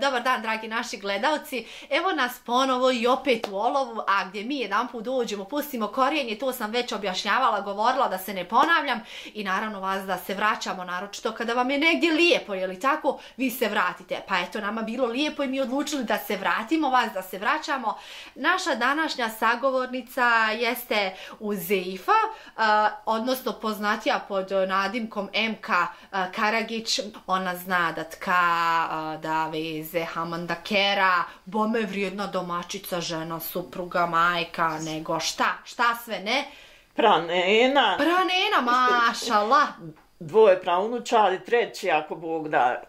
Dobar dan, dragi naši gledalci. Evo nas ponovo i opet u olovu, a gdje mi jedan put dođemo, pustimo korijenje, to sam već objašnjavala, govorila da se ne ponavljam i naravno vas da se vraćamo, naročito kada vam je negdje lijepo, je li tako, vi se vratite. Pa eto, nama bilo lijepo i mi odlučili da se vratimo, vas da se vraćamo. Naša današnja sagovornica jeste Uzeifa, odnosno poznatija pod nadimkom MK Karagić. Ona zna da tka, da vez veze, Hamanda Kera, bome vrijedna domaćica, žena, supruga, majka, nego šta, šta sve ne? Pranena. Pranena, mašala. Dvoje pravnučari, treći ako Bog da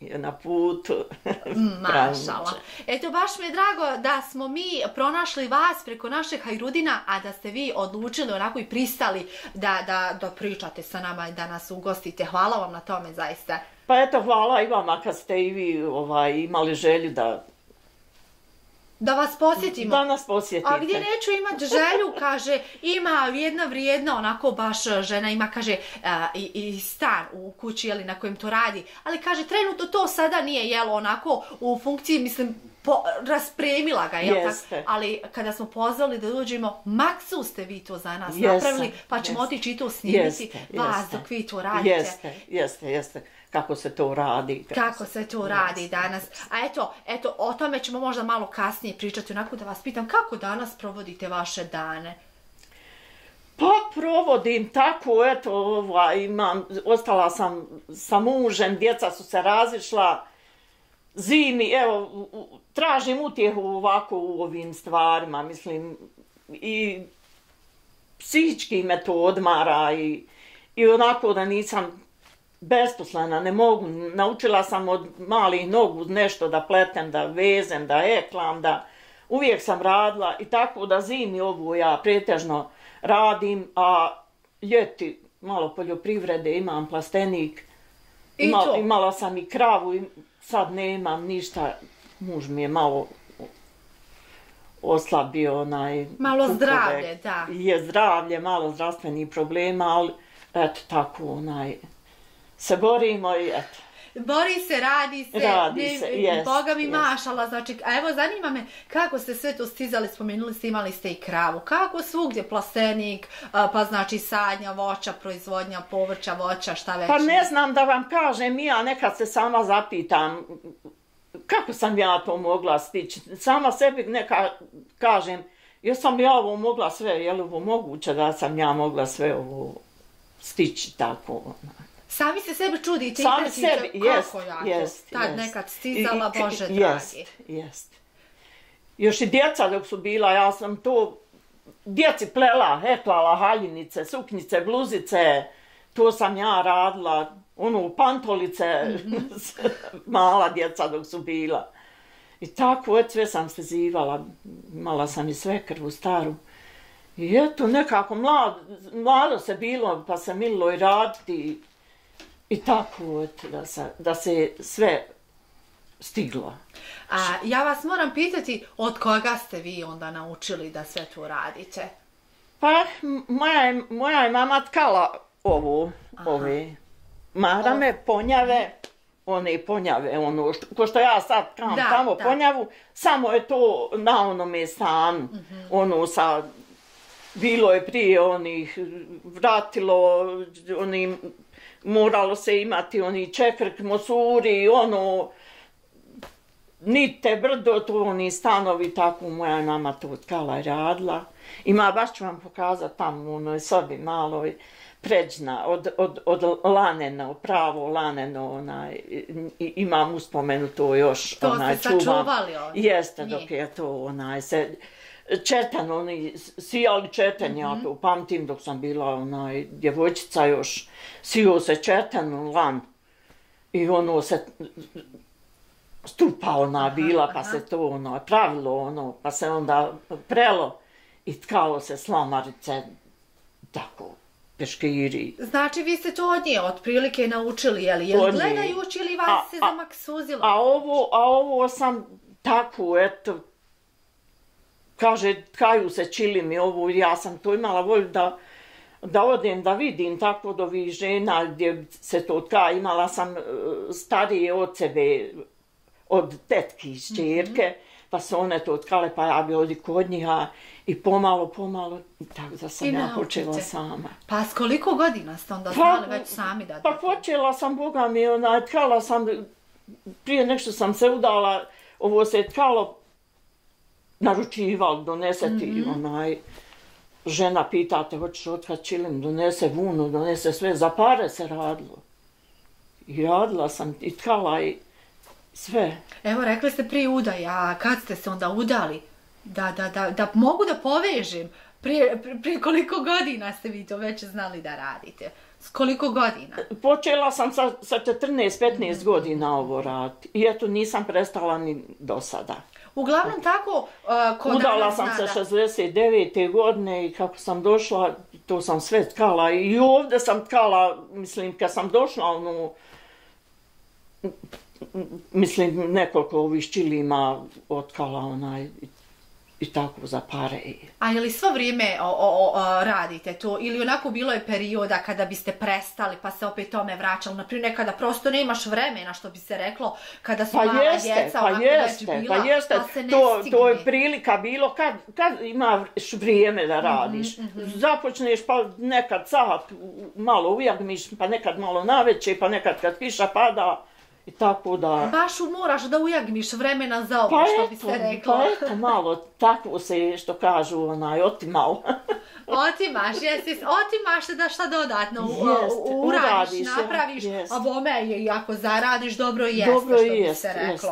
je na putu. Mašala. Eto, baš mi je drago da smo mi pronašli vas preko našeg Hajrudina, a da ste vi odlučili onako i pristali da, da, da pričate sa nama i da nas ugostite. Hvala vam na tome zaista. Pa eto, hvala i vama kad ste i vi ovaj, imali želju da... Da vas posjetimo. Da nas posjetite. A gdje neću imat želju, kaže, ima jedna vrijedna, onako baš žena ima, kaže, i, i stan u kući, jeli, na kojem to radi. Ali kaže, trenutno to sada nije, jelo, onako u funkciji, mislim, po, raspremila ga, jel Jeste. Ali kada smo pozvali da dođemo, maksu ste vi to za nas napravili, pa ćemo otići i to snimiti Jeste, vas jeste. dok vi to radite. Jeste, jeste, jeste. Kako se to radi. Kako se to radi danas. A eto, eto, o tome ćemo možda malo kasnije pričati, onako da vas pitam, kako danas provodite vaše dane? Pa provodim tako, eto, ovaj, imam, ostala sam sa mužem, djeca su se razišla, zimi, evo, tražim utjehu ovako u ovim stvarima, mislim, i psihički me to odmara i, i onako da nisam besposlena, ne mogu, naučila sam od malih nogu nešto da pletem, da vezem, da eklam, da uvijek sam radila i tako da zimi ovu ja pretežno radim, a ljeti malo poljoprivrede, imam plastenik, I Ima- to? imala sam i kravu i sad nemam ništa, muž mi je malo oslabio onaj... Malo kukove. zdravlje, da. Je zdravlje, malo zdravstvenih problema, ali eto tako onaj... Se borimo i eto. Bori se, radi se, Radi ne- se, Boga mi mašala, znači, a evo zanima me kako ste sve to stizali, spomenuli ste imali ste i kravu, kako svugdje plastenik, pa znači sadnja, voća, proizvodnja, povrća, voća, šta već. Pa ne znam da vam kažem, ja nekad se sama zapitam kako sam ja to mogla stići. Sama sebi neka kažem, jesam ja ovo mogla sve, je li ovo moguće da sam ja mogla sve ovo stići tako. ona. Sami se sebi čudite Sami sebi, jest, jest, tad jest. nekad stizala, I- Bože jest, dragi. Jest. Još i djeca dok su bila, ja sam to djeci plela, etlala haljinice, suknjice, bluzice, to sam ja radila, ono, pantolice, Mhm. mala djeca dok su bila. I tako, et, sve sam se zivala, imala sam i svekrvu staru. I eto, nekako mlad, mlado se bilo, pa se mililo i raditi. I tako, da, se, da se sve stiglo. A ja vas moram pitati, od koga ste vi onda naučili da sve to radite? Pa, moja je, moja je mama tkala ovu, ove marame, ponjave, one ponjave, ono, što, ko što ja sad tkam Da, tamo da. ponjavu, samo je to na onome stanu, ono sa, bilo je prije onih vratilo, onim, moralo se imati oni čekrk, mosuri, ono, nite, brdo, to oni stanovi, tako moja je mama to tkala i radila. Ima, baš ću vam pokazati tamo u onoj sobi maloj, pređna, od, od, od laneno, pravo laneno, onaj, imam uspomenu to još, To onaj, ste čuvam. sačuvali? Jeste, Nije. dok je to, onaj, se, četan, oni, sijali četan, Mhm. ja to pamtim dok sam bila, onaj, djevojčica još, sio se četan, lan, i ono se stupa ona bila, pa se to ono pravilo ono, pa se onda prelo i tkalo se slamarice, tako, peškiri. Znači, vi ste to od nje otprilike naučili, jeli? Jel gledajući ili vas A- se a- zamaksuzilo? A ovo, a ovo sam tako, eto, kaže, tkaju se čili mi ovu, ja sam to imala volju da, da odem da vidim tako do ovih žena gdje se to tka, imala sam e, starije od sebe od tetki iz čerke, pa su one to tkale, pa ja bi ovdje kod njih, i pomalo, pomalo, tako da sam I ja počela sama. Pa s koliko godina ste onda znali već sami da... Pa počela sam, boga mi, onaj, tkala sam, prije nešto sam se udala, ovo se tkalo, naručival, donese ti, Mhm. onaj, žena pita te, hoćeš otkat čilim, donese vunu, donese sve, za pare se radilo. I radila sam, i tkala, i sve. Evo, rekli ste prije udaja, a kad ste se onda udali? Da, da, da, da mogu da povežem. Prije, pri- prije koliko godina ste vi to već znali da radite? S koliko godina? Počela sam sa, sa 14-15 Mhm. godina ovo raditi. I eto, nisam prestala ni do sada. Uglavnom tako, uh, ko Udala sam zna se da- 69. godine i kako sam došla, to sam sve tkala. I ovdje sam tkala, mislim, kad sam došla, ono, mislim, nekoliko ovih čilima otkala onaj, i, tako za pare. A je li svo vrijeme o, o, o, radite to? Ili onako bilo je perioda kada biste prestali pa se opet tome vraćali? Naprimjer, nekada prosto nemaš vremena, što bi se reklo, kada su Pa mala jeste, djeca pa jeste, već bila, pa jeste, pa se ne to, stigne. to je prilika bilo kad, kad imaš vrijeme da radiš. Mhm, Započneš pa nekad sat malo ujagmiš, pa nekad malo naveče, pa nekad kad kiša pada i tako da... Baš u- moraš da ujagmiš vremena za ovo, Pa što bi se reklo. pa eto malo, tako se što kažu onaj, otimao. Otimaš, jesi, otimaš se da šta dodatno Jest, u- uradiš, napraviš, jest. a bome je i ako zaradiš, dobro jeste, Dobro što i bi jest, se reklo. jest.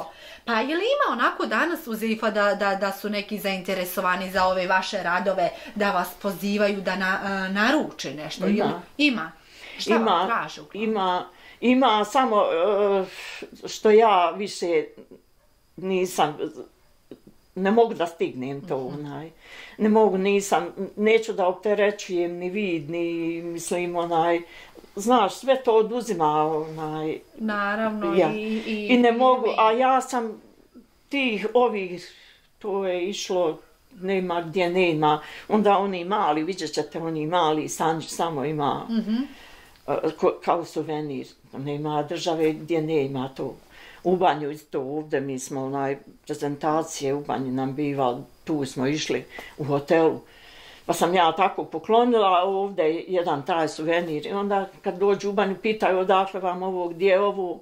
Pa je li ima onako danas u Zifa da, da, da su neki zainteresovani za ove vaše radove, da vas pozivaju da na, a, naruče nešto? Ima. Ili, ima. Šta vam ima, uglavnom? ima, ima samo e, što ja više nisam, ne mogu da stignem to, Mhm. onaj, ne mogu, nisam, neću da opterećujem ni vid, ni, mislim, onaj, znaš, sve to oduzima, onaj, Naravno, ja. i, i, I ne mogu, a ja sam tih ovih, to je išlo, nema gdje nema, onda oni mali, vidjet ćete oni mali, Sanđ samo ima, Mhm. E, ko- kao suvenir, nema države gdje nema to. U banju isto ovdje, mi smo onaj prezentacije u banji nam biva, tu smo išli u hotelu. Pa sam ja tako poklonila, ovdje je jedan taj suvenir. I onda kad dođu u banju pitaju odakle vam ovo, gdje je ovo.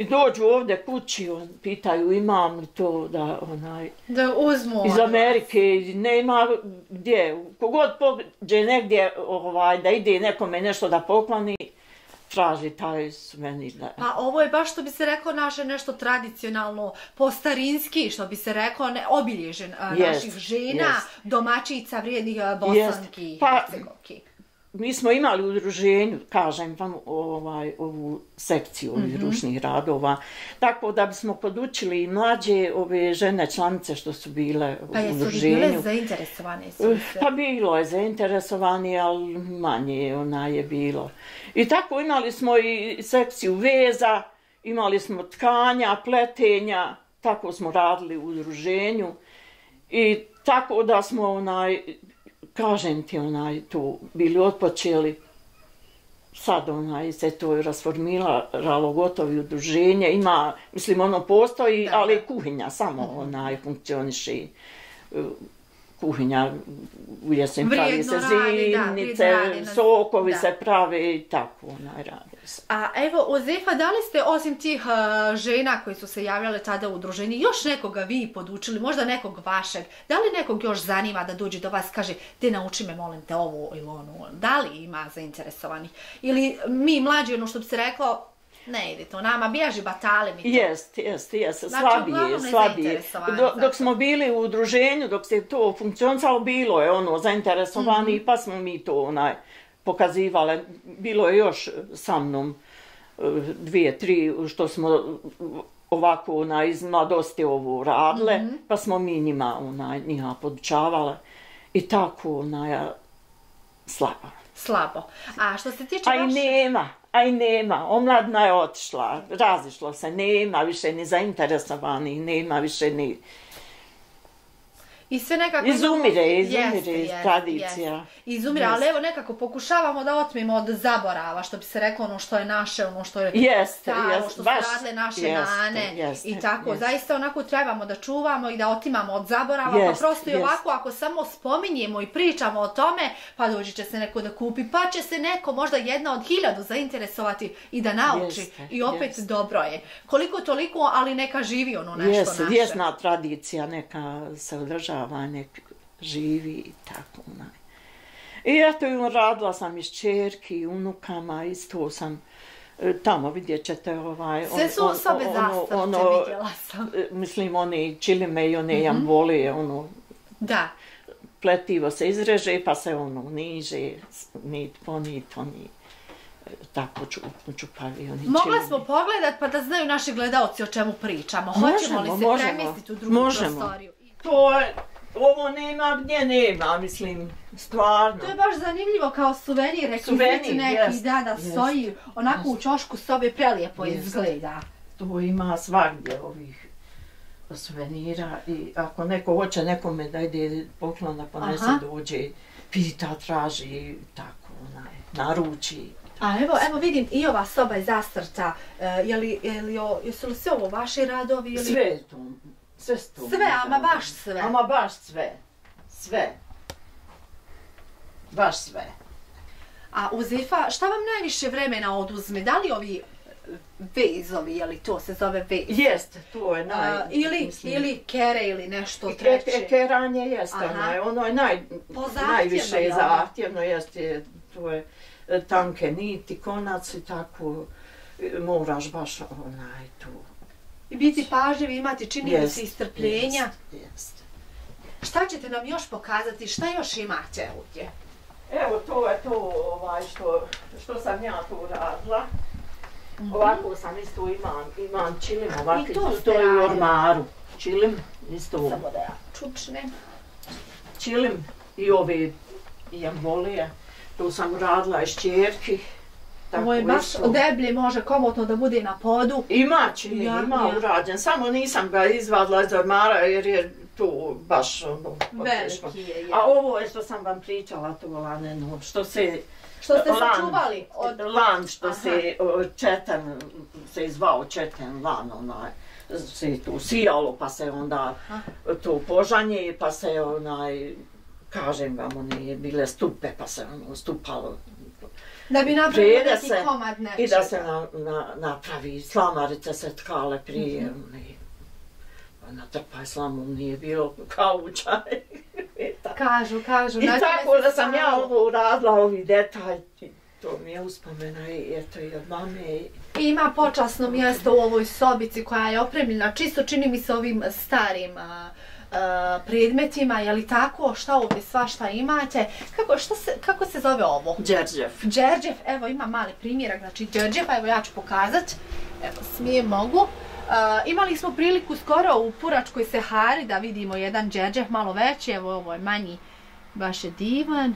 I dođu ovdje kući, on, pitaju imam li to da onaj, Da uzmu iz. Amerike, nema gdje, kogod pođe negdje ovaj, da ide nekome nešto da pokloni, traži taj suvenir. Da. Pa ovo je baš što bi se reklo naše nešto tradicionalno, postarinski, što bi se reklo, ne, obilježen Jest, naših žena, jest. domaćica, vrijednih bosanki i Pa- hercegovki. Mi smo imali u udruženju, kažem vam, ovaj, ovu sekciju ovih Mhm. ručnih radova, tako da bismo podučili i mlađe ove žene članice što su bile u Pa jesu udruženju. bile zainteresovane su se? Pa bilo je zainteresovani, ali manje ona je bilo. I tako imali smo i sekciju veza, imali smo tkanja, pletenja, tako smo radili u udruženju. I tako da smo onaj, kažem ti onaj, tu bili otpočeli. Sad onaj se to rasformiralo gotovi udruženje, ima, mislim ono postoji, Da, ali kuhinja samo onaj funkcioniše kuhinja u jesen pravi se zimnice, radi sokovi da. se prave i tako onaj radi se. A evo, Ozefa, da li ste osim tih a, žena koji su se javljale tada u udruženju, još nekoga vi podučili, možda nekog vašeg, da li nekog još zanima da dođe do vas i kaže, te nauči me, molim te, ovo ili ono, da li ima zainteresovanih? Ili mi mlađi, ono što bi se reklo, ne ide to nama, bježi batale mi to. Jest, jest, jest, Znači, slabije, slabije. Do, dok smo bili u udruženju, dok se to funkcionisalo, bilo je ono zainteresovani, Mhm. pa smo mi to onaj pokazivale. Bilo je još sa mnom e, dvije, tri, što smo ovako onaj, iz mladosti ovo radile, Mhm. pa smo mi njima onaj, njima podučavale. I tako onaj, a, slabo. Slabo. A što se tiče A i vaše- nema, a i nema. Omladna je otišla, razišlo se, nema više ni zainteresovanih, nema više ni... I sve nekako... Izumire, izumire Jeste, iz jeste, tradicija. jeste. Izumire, ali Jeste. evo nekako pokušavamo da otmimo od zaborava, što bi se reklo ono što je naše, ono što je Jeste, staro, jeste, što su baš, radile naše jeste, nane jeste, i tako. jeste. Zaista onako trebamo da čuvamo i da otimamo od zaborava, pa Jeste, prosto i jeste. ovako ako samo spominjemo i pričamo o tome, pa doći će se neko da kupi, pa će se neko možda jedna od hiljadu zainteresovati i da nauči. Jeste, I opet jeste. dobro je. Koliko toliko, ali neka živi ono nešto Jeste, naše. vjesna tradicija neka se održava, nek živi i tako. onaj. I eto, radila sam i s čerki, i unukama, isto sam e, tamo vidjet ćete ovaj... Sve su on- sobe ono- ono, vidjela sam. e, Mislim, one čilime i one jambolije, ono, Da. pletivo se izreže, pa se ono niže, nit po nit, oni e, tako ču, čupavi oni Mogla čilimi. smo pogledat pa da znaju naši gledaoci o čemu pričamo. Hoćemo li Možemo, se možemo. premjestiti u drugu Možemo. prostoriju? To je, ovo nema gdje nema, mislim, stvarno. To je baš zanimljivo kao suvenir, rekli Suvenir, neki, da, da jest. stoji onako u čošku sobe prelijepo izgleda. To ima svagdje ovih suvenira i ako neko hoće nekome da ide poklon da ponese, Aha. dođe, pita, traži, tako, onaj, naruči. A evo, evo vidim i ova soba je zastrta. E, je li, je li, jesu li sve ovo vaši radovi? Ili... Sve je to, sve. Sve, ama baš sve. Ama baš sve, sve. Baš sve. A Uzefa, šta vam najviše vremena oduzme? Da li ovi e, vezovi, je li to se zove vez? Jeste, to je naj... A, ili, mislim, ili kere ili nešto I treće. ke- keranje jeste, Aha. ono je, ono je naj, najviše je, zahtjevno, jeste, to je e, tanke niti, konac i tako, e, moraš baš onaj tu. I biti pažljivi, imati Jest, se istrpljenja. Šta ćete nam još pokazati? Šta još imate ovdje? Evo, to je to ovaj, što, što sam ja tu radila. Ovako sam isto imam, imam čilim ovako, Mhm. I to to, to je u ormaru. Čilim, isto Samo da ja čučnem. čilim i ove i ambolije. Tu sam radila iz čerki. Ovo je baš isto. deblje, može komotno da bude na podu. Ima Ja, ima ja. urađen. Samo nisam ga izvadila iz ormara jer je tu baš ono. Veliki je. je. A ovo je što sam vam pričala, to laneno, što se... Što ste lan, sačuvali od... Lan, što Aha. se o, četen, se zvao četen lan, onaj, se tu sijalo, pa se onda Aha. to požanje, pa se onaj, kažem vam, one bile stupe, pa se ono stupalo Da bi napravili neki se komad nečega. i da se na, na, napravi slamarice se tkale prije, mm natrpaj slamom nije bilo kauča. I tako. Kažu, kažu. I tako da sam ja ovo uradila, ovi detalj, i to mi je uspomena i eto i od mame. i- Ima počasno mjesto u ovoj sobici koja je opremljena čisto čini mi se ovim starim predmetima, je li tako? Šta ovdje svašta imate? Kako, šta se, kako se zove ovo? Đerđev. Đerđev, evo ima mali primjerak, znači Đerđev, evo ja ću pokazat, evo smijem mogu. Uh, imali smo priliku skoro u Puračkoj Sehari da vidimo jedan Đerđev malo veći, evo ovo je manji, baš je divan.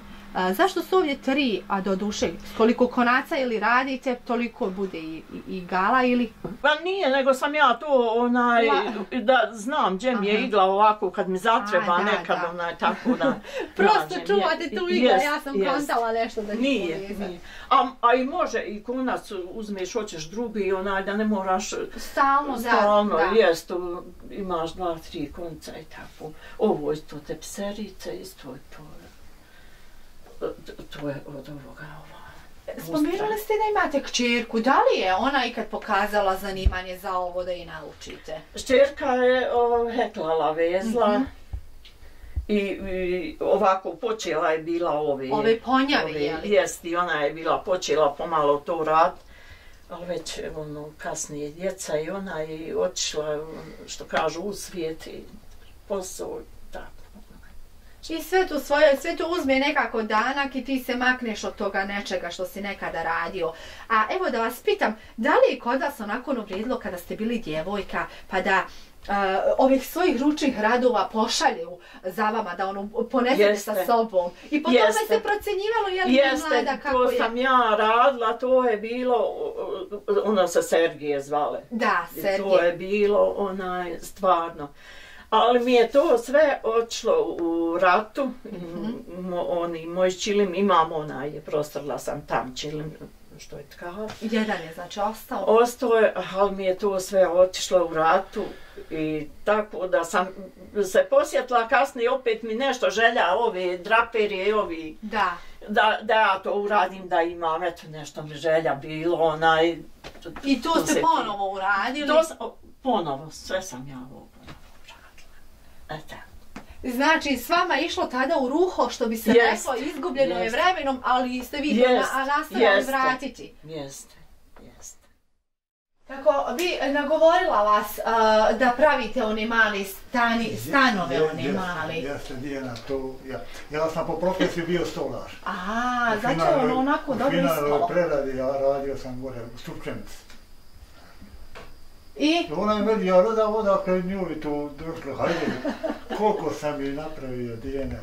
Zašto su ovdje tri, a do duše, koliko konaca ili radite, toliko bude i, i, i gala ili... Pa nije, nego sam ja to onaj, La- da znam gdje mi je igla ovako kad mi zatreba A, da, nekad da. onaj tako da Prosto nađem. čuvate tu igla, jest, ja sam jest. kontala nešto da Nije, nije. A, a i može i konac uzmeš, hoćeš drugi, onaj da ne moraš Stalno, stalno, da, jest, imaš dva, tri konca i tako. Ovo je to tepserice, isto je to. To je od ovoga, ova. Spomenuli ste da imate kćerku, da li je ona ikad pokazala zanimanje za ovo da i naučite? Šćerka je o, heklala, vezla. Mhm. I, I ovako počela je bila ove... Ove ponjave, je li? Jest, i ona je bila počela pomalo to rad. Ali već ono, kasnije djeca i ona je otišla, što kažu, u svijet i posao i sve to svoje, sve to uzme nekako danak i ti se makneš od toga nečega što si nekada radio. A evo da vas pitam, da li je kod vas onako uvrijedilo kada ste bili djevojka, pa da uh, ovih svojih ručnih radova pošalju za vama, da ono ponesete sa sobom. I po tome se procjenjivalo je li Jeste, mlada kako to je. sam ja radila, to je bilo, ono se Sergije zvale. Da, I To je bilo onaj stvarno. Ali mi je to sve otišlo u ratu. Mo- oni, moj čilim, imam onaj, prostrla sam tam čilim, što je tkao. Jedan je znači ostao. Ostao je, ali mi je to sve otišlo u ratu i tako da sam se posjetila kasnije opet mi nešto želja ove draperije i ovi Da. da, da ja to uradim da imam eto nešto mi želja bilo onaj I to ste se- ponovo uradili. to ponovo sve sam ja ovo Znači, s vama je išlo tada u ruho, što bi se Jest, reklo, izgubljeno je vremenom, ali ste vi na, a nastavili vratiti. jeste jeste Kako bi nagovorila vas a, da pravite one mali stani, stanove, one jeste, mali. Jeste, Dijana, to, ja, ja sam po profesiji bio stolar. A, U zato je finalnoj- ono onako u dobro finalnoj ispalo. preradi ja radio sam gore u Stupčenici. I, Ona je meni, ja roda odakle njoj tu došlo, hajde, koliko sam je napravio Dijene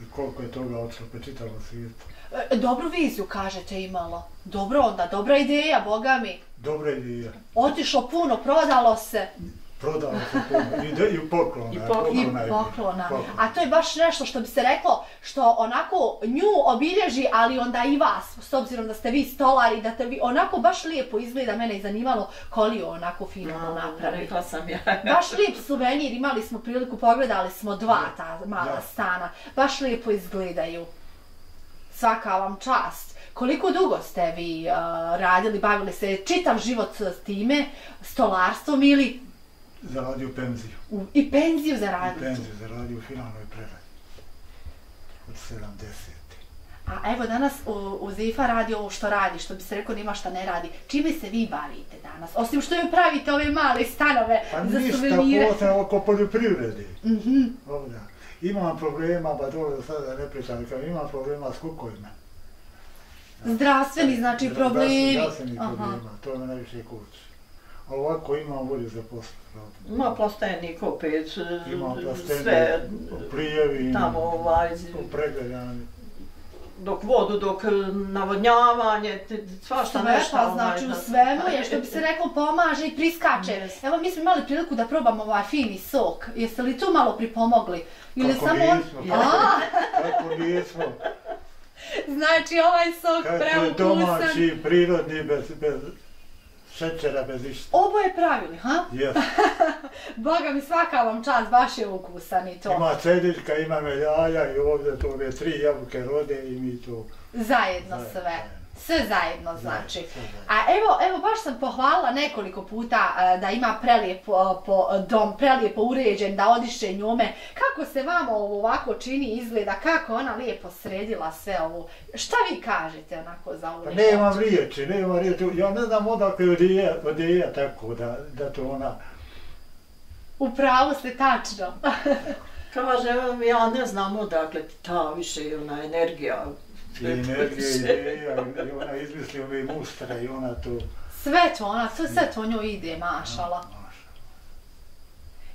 i koliko je toga otišlo po čitavom svijetu. e, dobru viziju, kažete, imalo. Dobro onda, dobra ideja, boga mi. Dobra ideja. Otišlo puno, prodalo se. Se puno. I, de, i poklona. I pok- I poklona poklona. A to je baš nešto što bi se reklo, što onako nju obilježi, ali onda i vas, s obzirom da ste vi stolari, da te vi onako baš lijepo izgleda, mene je zanimalo kolio onako fino No, napravi. rekla sam ja Baš lijep suvenir, imali smo priliku, pogledali smo dva ta mala Da. stana. Baš lijepo izgledaju. Svaka vam čast. Koliko dugo ste vi uh, radili, bavili se čitav život s time, stolarstvom ili Zaradio penziju. u, i penziju I zaradili? penziju zaradio u finalnoj preradi. Od 70. A evo danas u, Zifa radi ovo što radi, što bi se rekao nima šta ne radi. Čime se vi bavite danas? Osim što joj pravite ove male stanove Pa za ništa suvenire. posebno oko poljoprivrede. Mhm. Ovdje. Imam problema, pa dobro sada ne pričam, imam problema s kukovima. Zdravstveni, znači, problemi. Zdravstveni problema, to me najviše kući. A ovako imam volje za posao. ima plastenik opet Imam plastene, sve prijevi, tamo ovaj pregledani. dok vodu, dok navodnjavanje, t- svašta nešto. pa onaj, znači u svemu je što bi se reklo pomaže i priskače. Yes. Evo mi smo imali priliku da probamo ovaj fini sok. Jeste li tu malo pripomogli? Ili Kako samo on... nismo, Kako nismo, znači ovaj sok kako je preukusan. domaći, prirodni, bez, bez šećera, bez išta. Oboje pravili, ha? Jes. Boga mi svaka vam čast, baš je ukusan i to. Ima cediljka, ima meljaja i ovdje to ove tri jabuke rode i mi to... Zajedno Zajedno, sve. zajedno. Sve zajedno znači. sve zajedno. A evo, evo baš sam pohvalila nekoliko puta e, da ima prelijepo e, po, dom, prelijepo uređen, da odiše njome. Kako se vama ovo ovako čini izgleda, kako ona lijepo sredila sve ovo. Šta vi kažete onako za ovo? Pa nemam riječi, nemam riječi. Ja ne znam odakle ideja, ideja tako da, da to ona... Upravo ste tačno. Kažem, ja ne znam odakle ta više ona energija. I energija, ideja, i ona izmisli ove mustre i ona to... Sve to, ona, sve, sve to njoj ide, mašala. Maša.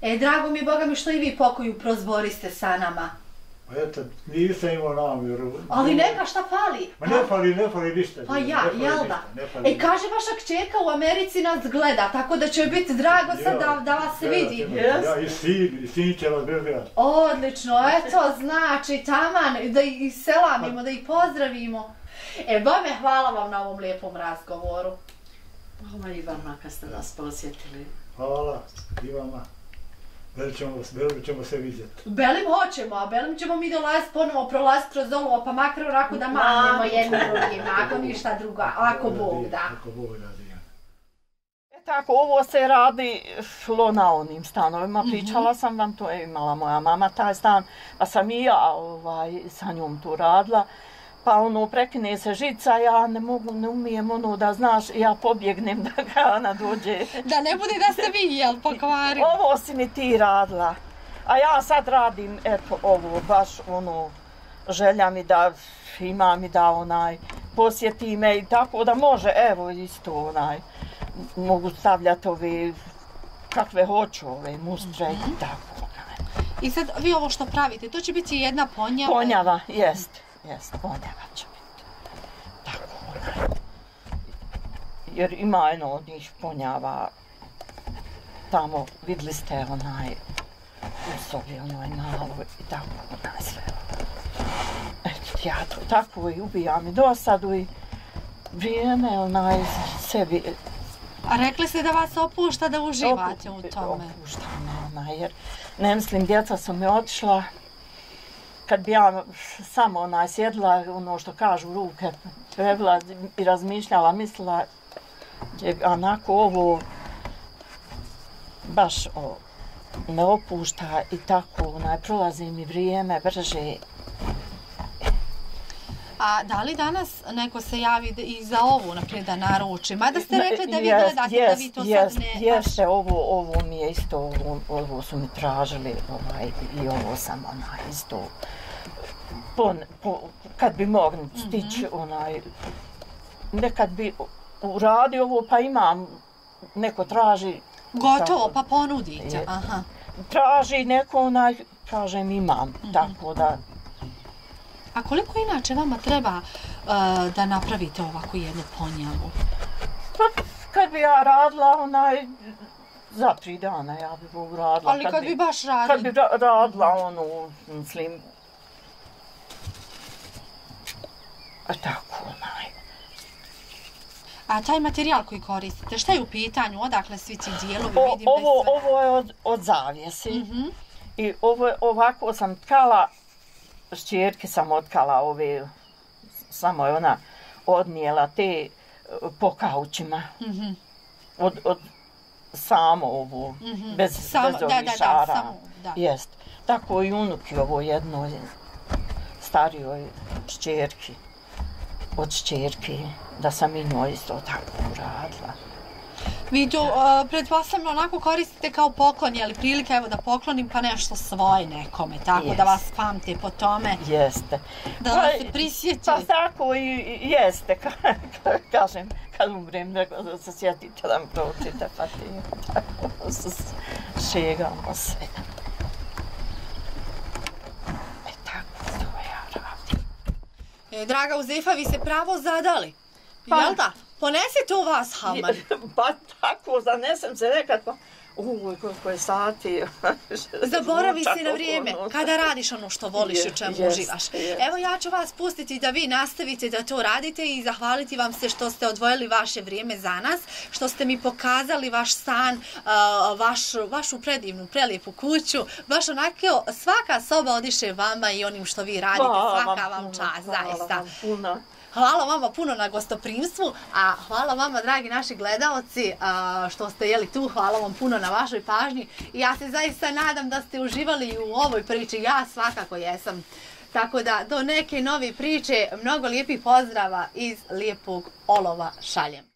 E, drago mi je, Boga mi, što i vi pokoju prozboriste sa nama. Pa eto, nisam imao namjeru. Ali neka šta fali? Ma ne fali, ne fali ništa. Pa ja, fali jel da? E, kaže vaša kćerka u Americi nas gleda, tako da će biti drago sad da, da vas gledat vidi. Ja i sin, i sin će vas gledat. Odlično, eto, znači, taman, da ih selamimo, da ih pozdravimo. E, bome, hvala vam na ovom lijepom razgovoru. Hvala i vama kad ste nas posjetili. Hvala i vama. Veli ćemo, veli ćemo se vidjeti. Belim hoćemo, a Belim ćemo mi dolaziti ponovo prolaziti kroz olovo, pa makar onako da mahnemo jedni drugim, ako ništa drugo, ako Bog da. Ako Bog da. E tako, ovo se radi šlo na onim stanovima. Pričala sam vam, to je imala moja mama taj stan, pa sam i ja ovaj, sa njom tu radila. Pa ono, prekine se žica, ja ne mogu, ne umijem ono da znaš, ja pobjegnem da ga ona dođe. Da ne bude da ste vi, jel, pokvarili? Ovo si mi ti radila. A ja sad radim, eto, ovo, baš ono, želja mi da ima mi da onaj, posjeti me i tako da može, evo isto onaj, mogu stavljati ove, kakve hoću, ove mustre i tako. onaj. I sad vi ovo što pravite, to će biti jedna ponjava. Ponjava, jest, jest, ponjava će biti. Tako, onaj. Jer ima jedno od njih ponjava, tamo vidjeli ste onaj, u sobi onoj maloj i tako onaj sve. Eto, ja to tako i ubijam i dosadu i vrijeme onaj sebi A rekli ste da vas opušta da uživate u tome. Opušta me ona, jer ne mislim, djeca su mi otišla, kad bi ja samo onaj sjedla, ono što kažu, ruke prevla i razmišljala, mislila, je onako ovo baš o, me opušta i tako, onaj, prolazi mi vrijeme brže. A da li danas neko se javi i za ovu, naprijed, da naruči? Mada ste rekli da vi jest, gledate, da vi to jest, sad ne... Jeste, ovo, ovo mi je isto, ovo, ovo su mi tražili, ovaj, i ovo sam, onaj, isto, po, po, kad bi mogli stići, Mhm. onaj, nekad bi uradio ovo, pa imam, neko traži, Gotovo, Tako. pa ponudite. Je. Aha. traži neko, onaj, kažem, imam, Mhm. tako da, A koliko inače vama treba uh, da napravite ovako jednu ponjavu? pa, kad bi ja radila, onaj, za tri dana ja bi uradila. Ali kad bi baš radili... Kad bi ra- radila ono, mislim, a tako, onaj, A taj materijal koji koristite, šta je u pitanju? Odakle svi ti dijelovi? o, Vidim da ovo, sve... ovo je od, od zavjesi Mhm. i ovo, je- ovako sam tkala, šćerke sam otkala ove, samo je ona odnijela te e, po kaučima, Mhm. od, od samo ovo, Mhm. bez, Samo- bez da, ovih da, da, šara. samo, da. Jest. Tako i unuki ovo jednoj starijoj šćerki, od šćerki, da sam i njoj isto tako uradila. Vi to, uh, pretpostavljam, onako koristite kao poklon, je li prilika evo da poklonim pa nešto svoje nekome, tako da Jest. vas pamte po tome, Jeste. da Pa, vas se prisjeti. Pa tako i jeste, ka, ka, kažem, kad umrem, da se sjetite da mi pročite, pa ti tako šegamo se. E tako to ja radim. E, draga Uzefa, vi se pravo zadali. Pa- Jel da? Ponesite u vas hamar. Pa tako, zanesem se nekad, pa uj, koliko je sati. Zaboravi se na vrijeme ono. kada radiš ono što voliš i u čemu uživaš. Evo ja ću vas pustiti da vi nastavite da to radite i zahvaliti vam se što ste odvojili vaše vrijeme za nas, što ste mi pokazali vaš vaš, vašu predivnu, prelijepu kuću, baš onako svaka soba odiše vama i onim što vi radite, Hvala svaka vam puno, čast, hvala zaista. vam puno. Hvala vama puno na gostoprimstvu, a hvala vama dragi naši gledaoci što ste jeli tu, hvala vam puno na vašoj pažnji i ja se zaista nadam da ste uživali u ovoj priči, ja svakako jesam. Tako da do neke nove priče mnogo lijepih pozdrava iz lijepog olova šaljem.